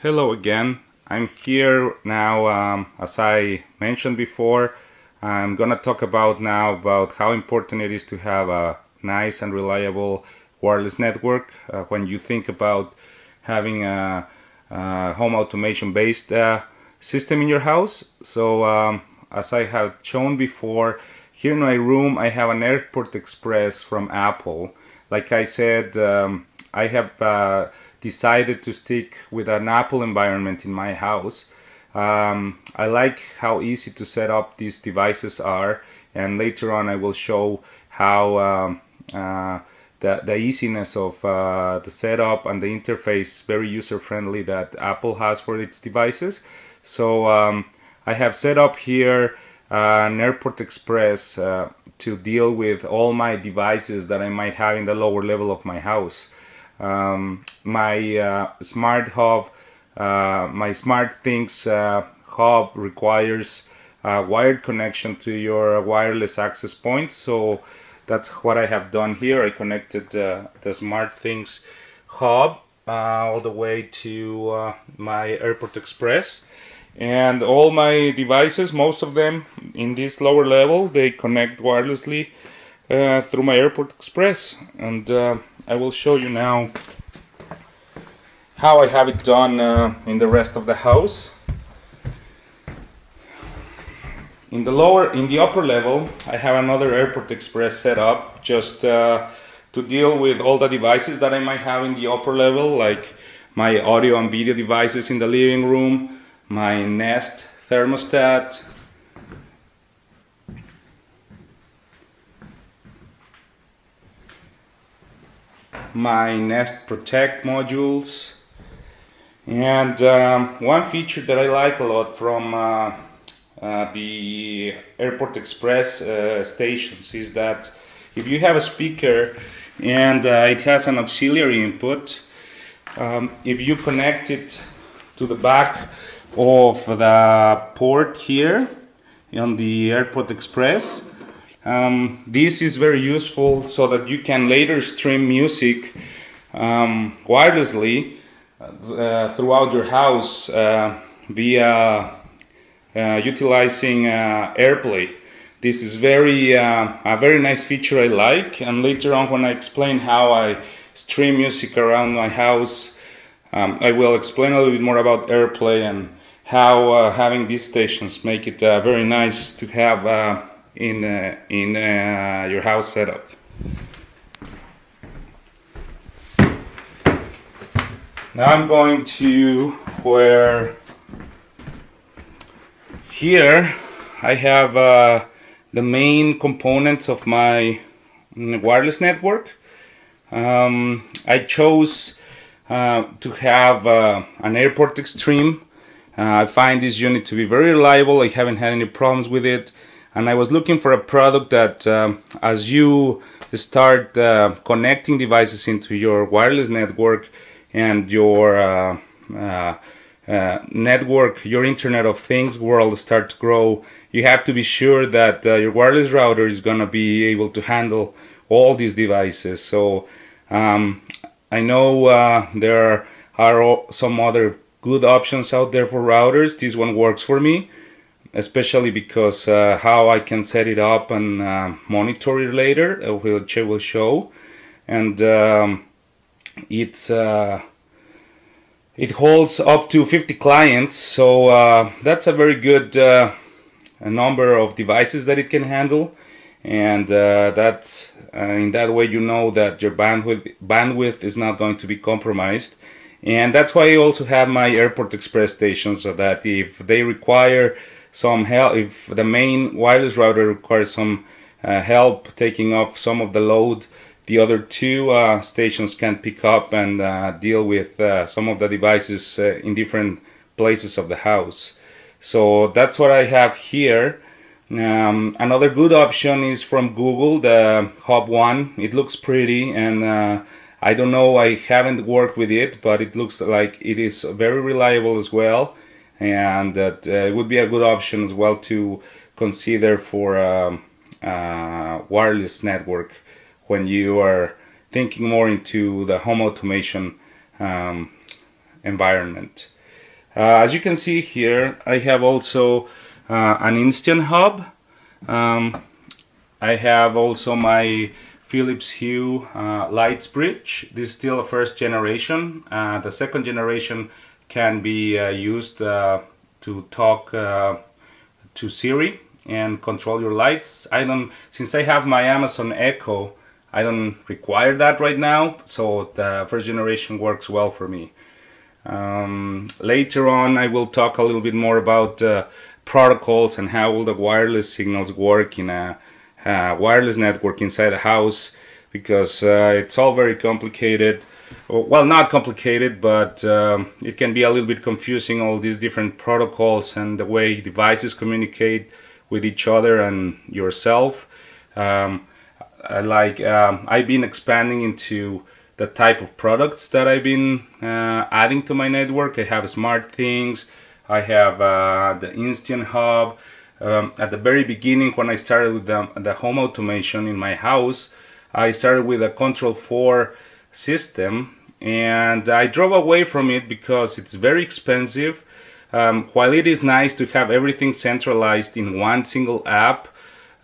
Hello again. I'm here now, um, as I mentioned before, I'm gonna talk about now about how important it is to have a nice and reliable wireless network uh, when you think about having a, a home automation based uh, system in your house. So um, as I have shown before, here in my room I have an Airport Express from Apple. Like I said, um, I have uh, decided to stick with an Apple environment in my house. Um, I like how easy to set up these devices are and later on I will show how um, uh, the, the easiness of uh, the setup and the interface very user friendly that Apple has for its devices. So um, I have set up here an Airport Express uh, to deal with all my devices that I might have in the lower level of my house. Um, my uh, smart hub, uh, my SmartThings uh, hub requires a wired connection to your wireless access point. So that's what I have done here. I connected uh, the SmartThings hub uh, all the way to uh, my Airport Express and all my devices most of them in this lower level they connect wirelessly uh, through my airport express and uh, I will show you now how I have it done uh, in the rest of the house. In the lower in the upper level I have another airport express set up just uh, to deal with all the devices that I might have in the upper level like my audio and video devices in the living room my Nest thermostat, my Nest Protect modules, and um, one feature that I like a lot from uh, uh, the Airport Express uh, stations is that if you have a speaker and uh, it has an auxiliary input, um, if you connect it to the back of the port here on the Airport Express. Um, this is very useful so that you can later stream music um, wirelessly uh, throughout your house uh, via uh, utilizing AirPlay. This is very a very nice feature I like and later on when I explain how I stream music around my house um, I will explain a little bit more about AirPlay and how having these stations make it very nice to have in in your house setup. Now I'm going to where here I have uh, the main components of my wireless network. Um, I chose to have an Airport Extreme uh, I find this unit to be very reliable. I haven't had any problems with it. And I was looking for a product that um, as you start uh, connecting devices into your wireless network and your uh, uh, uh network, your Internet of Things world start to grow, you have to be sure that uh, your wireless router is going to be able to handle all these devices. So um, I know there are some other good options out there for routers. This one works for me, especially because uh, how I can set it up and uh, monitor it later, uh, which I will show. And um, it's uh, it holds up to 50 clients, so uh, that's a very good uh, number of devices that it can handle. And that in that way, you know that your bandwidth bandwidth is not going to be compromised and that's why I also have my Airport Express station so that if they require some help, if the main wireless router requires some uh, help taking off some of the load, the other two uh, stations can pick up and uh, deal with uh, some of the devices uh, in different places of the house. So that's what I have here. Um, another good option is from Google, the Hub One. It looks pretty and uh, I don't know, I haven't worked with it, but it looks like it is very reliable as well, and that uh, it would be a good option as well to consider for a, um, a wireless network when you are thinking more into the home automation um, environment. Uh, as you can see here, I have also uh, an Insteon hub. Um, I have also my Philips Hue uh, Lights Bridge. This is still a first generation. Uh, the second generation can be uh, used uh, to talk to Siri and control your lights. I don't, since I have my Amazon Echo, I don't require that right now, so the first generation works well for me. Um, later on, I will talk a little bit more about uh, protocols and how will the wireless signals work in a, a wireless network inside the house because uh, it's all very complicated. Well, not complicated, but um, it can be a little bit confusing all these different protocols and the way devices communicate with each other and yourself. Um, like um, I've been expanding into the type of products that I've been uh, adding to my network. I have SmartThings, I have uh, the Insteon Hub. Um, at the very beginning, when I started with the, the home automation in my house, I started with a Control 4 system and I drove away from it because it's very expensive. Um, while it is nice to have everything centralized in one single app,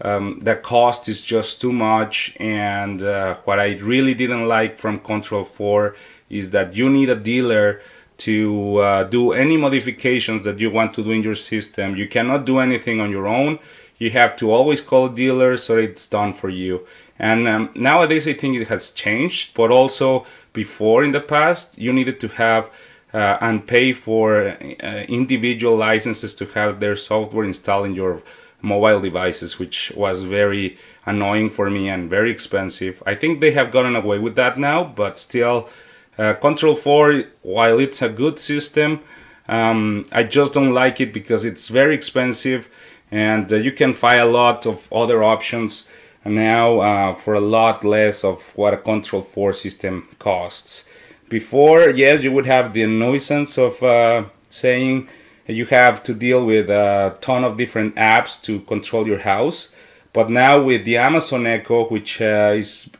um, the cost is just too much and uh, what I really didn't like from Control 4 is that you need a dealer to uh, do any modifications that you want to do in your system. You cannot do anything on your own. You have to always call a dealer so it's done for you. And um, nowadays I think it has changed, but also before in the past you needed to have uh, and pay for uh, individual licenses to have their software installed in your mobile devices, which was very annoying for me and very expensive. I think they have gotten away with that now, but still, uh, Control 4, while it's a good system, um, I just don't like it because it's very expensive and uh, you can find a lot of other options now uh, for a lot less of what a Control 4 system costs. Before, yes, you would have the nuisance of uh, saying you have to deal with a ton of different apps to control your house. But now with the Amazon Echo, which uh, is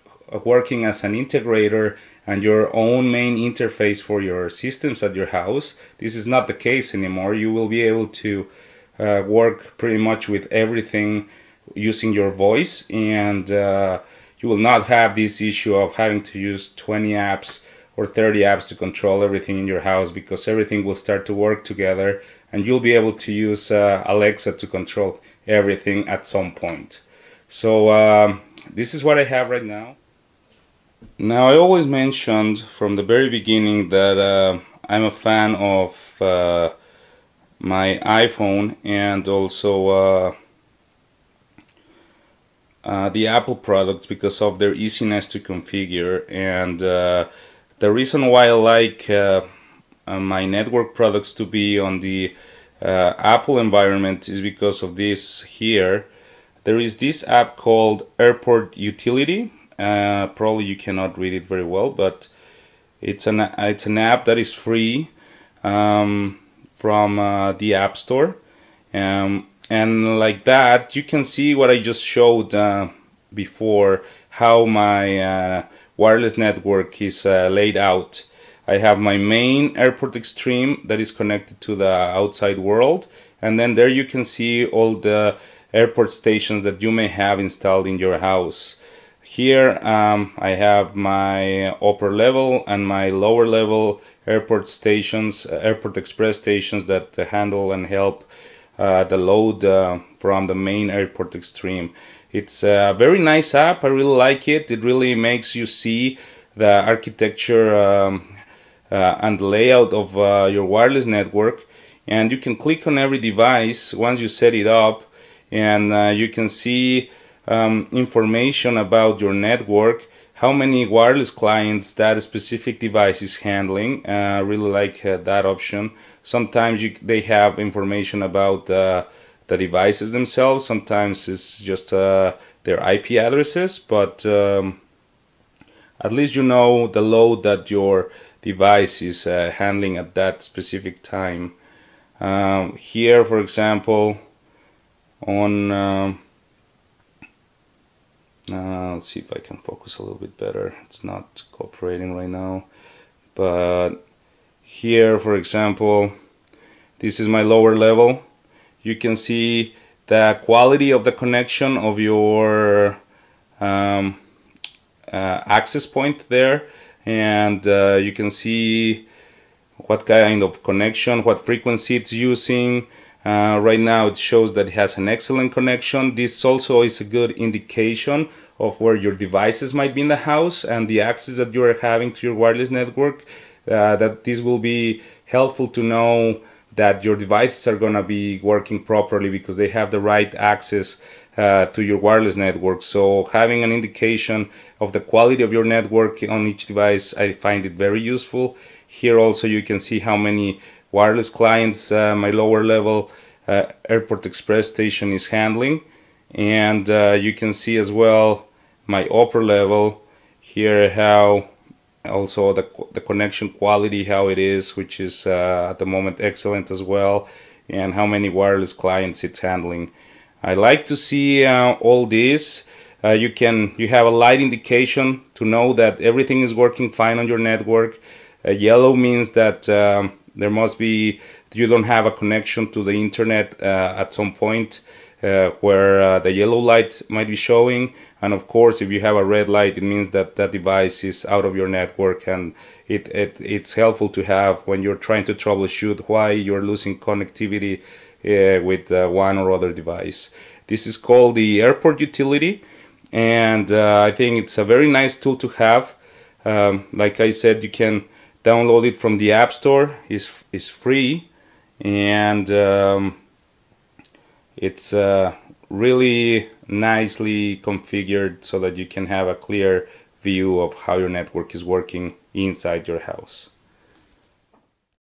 working as an integrator and your own main interface for your systems at your house, this is not the case anymore. You will be able to uh, work pretty much with everything using your voice and uh, you will not have this issue of having to use 20 apps or 30 apps to control everything in your house because everything will start to work together and you'll be able to use uh, Alexa to control everything at some point. So um, this is what I have right now. Now I always mentioned from the very beginning that uh, I'm a fan of uh, my iPhone and also uh, uh, the Apple products because of their easiness to configure and uh, the reason why I like my network products to be on the uh, Apple environment is because of this here. There is this app called Airport Utility. Uh, probably you cannot read it very well, but it's an it's an app that is free um, from uh, the App Store, um, and like that you can see what I just showed uh, before how my wireless network is uh, laid out. I have my main Airport Extreme that is connected to the outside world and then there you can see all the airport stations that you may have installed in your house. Here um, I have my upper level and my lower level airport stations, uh, airport express stations that handle and help uh, the load uh, from the main airport extreme. It's a very nice app. I really like it. It really makes you see the architecture um, and layout of uh, your wireless network. And you can click on every device once you set it up and uh, you can see um, information about your network how many wireless clients that specific device is handling. I uh, really like uh, that option. Sometimes you, they have information about uh, the devices themselves. Sometimes it's just uh, their IP addresses, but um, at least you know the load that your device is uh, handling at that specific time. Um, here, for example, on um, uh, let's see if I can focus a little bit better. It's not cooperating right now, but here, for example, this is my lower level you can see the quality of the connection of your um, uh, access point there and uh, you can see what kind of connection what frequency it's using. Uh, right now it shows that it has an excellent connection. This also is a good indication of where your devices might be in the house and the access that you are having to your wireless network uh, that this will be helpful to know that your devices are going to be working properly because they have the right access uh, to your wireless network. So having an indication of the quality of your network on each device, I find it very useful. Here also you can see how many wireless clients uh, my lower level uh, Airport Express station is handling. And uh, you can see as well my upper level here how also the, the connection quality how it is which is uh, at the moment excellent as well and how many wireless clients it's handling I like to see uh, all this. Uh, you can you have a light indication to know that everything is working fine on your network. Yellow means that um, there must be you don't have a connection to the internet uh, at some point uh, where uh, the yellow light might be showing. And of course if you have a red light it means that that device is out of your network and it, it it's helpful to have when you're trying to troubleshoot why you're losing connectivity uh, with uh, one or other device. This is called the airport utility and uh, I think it's a very nice tool to have. Um, like I said you can download it from the app store. It's, it's free and um, it's uh, really nicely configured so that you can have a clear view of how your network is working inside your house.